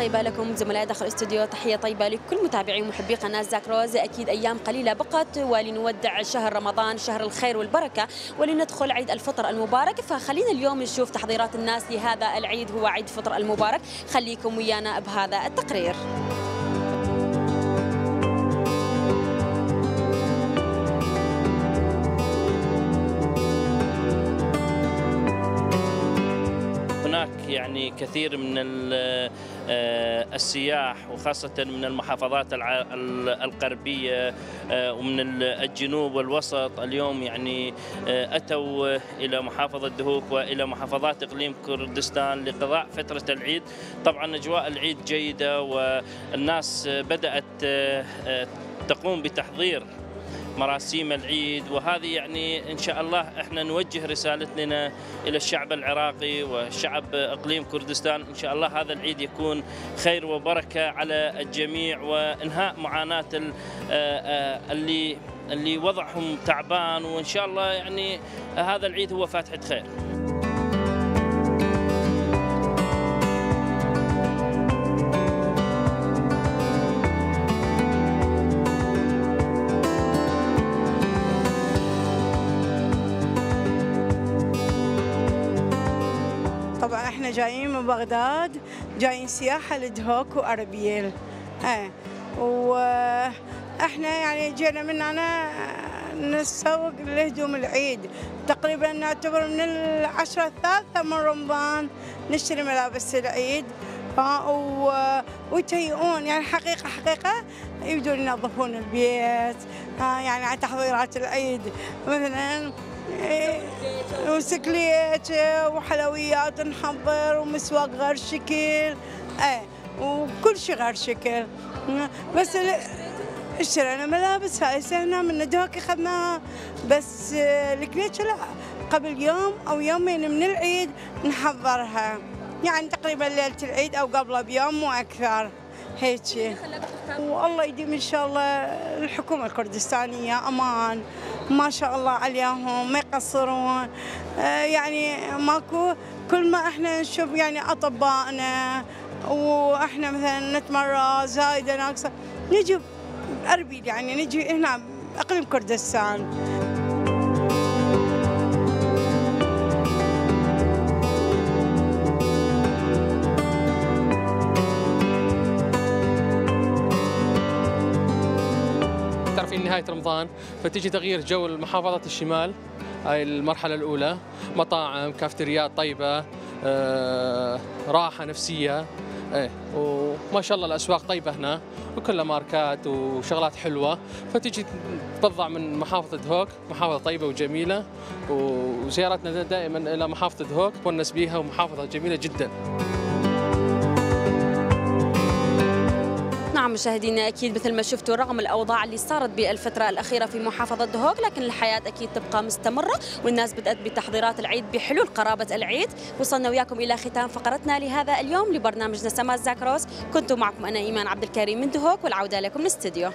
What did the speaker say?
طيبة لكم زملائي داخل الاستوديو تحية طيبة لكل متابعي ومحبي قناة زاك روز. أكيد أيام قليلة بقت ولنودع شهر رمضان شهر الخير والبركة ولندخل عيد الفطر المبارك. فخلينا اليوم نشوف تحضيرات الناس لهذا العيد هو عيد الفطر المبارك. خليكم ويانا بهذا التقرير. يعني كثير من آه، السياح وخاصة من المحافظات الغربية آه، ومن ال- الجنوب والوسط. اليوم يعني آه، أتوا إلى محافظة دهوك وإلى محافظات إقليم كردستان لقضاء فترة العيد. طبعا أجواء العيد جيدة والناس بدأت تقوم بتحضير مراسيم العيد وهذه يعني إن شاء الله إحنا نوجه رسالتنا إلى الشعب العراقي وشعب إقليم كردستان. إن شاء الله هذا العيد يكون خير وبركة على الجميع وإنهاء معاناة ال- آه، آه، اللي اللي وضعهم تعبان. وإن شاء الله يعني هذا العيد هو فاتحة خير. جايين من بغداد جايين سياحة لدهوك وأربيل. إيه. وإحنا يعني جينا من هنا نسوق لهدوم العيد. تقريبا نعتبر من العشرة الثالثة من رمضان نشتري ملابس العيد. و- ويتهيئون. يعني حقيقة حقيقة يبدون ينظفون البيت. يعني على تحضيرات العيد مثلا إيه، وسكليت وحلويات نحضر ومسواق غير شكل. إيه وكل شيء غير شكل. بس اشترينا ملابس هاي سهنا من دوك أخذناها. بس الكليتش لا قبل يوم أو يومين من العيد نحضرها. يعني تقريبا ليلة العيد أو قبله بيوم مو أكثر. هيك والله يديم إن شاء الله الحكومة الكردستانية أمان. ما شاء الله عليهم ما يقصرون. آه، يعني ماكو كل ما إحنا نشوف يعني أطبائنا وإحنا مثلا نتمرض زايدة ناقصة نجي أربيل يعني نجي هنا أقليم كردستان. تعرفين نهاية رمضان فتيجي تغيير جو المحافظات الشمال هاي المرحلة الأولى مطاعم كافتريات طيبة آه، راحة نفسية إيه وما شاء الله الأسواق طيبة هنا وكلها ماركات وشغلات حلوة فتيجي تبضع من محافظة دهوك محافظة طيبة وجميلة وزيارتنا دائما إلى محافظة دهوك ونس بيها ومحافظة جميلة جدا. مشاهدينا أكيد مثل ما شفتوا رغم الأوضاع اللي صارت بالفترة الأخيرة في محافظة دهوك لكن الحياة أكيد تبقى مستمرة والناس بدأت بتحضيرات العيد بحلول قرابة العيد. وصلنا وياكم إلى ختام فقرتنا لهذا اليوم لبرنامجنا سماء زاكروس. كنت معكم أنا إيمان عبد الكريم من دهوك والعودة لكم الاستديو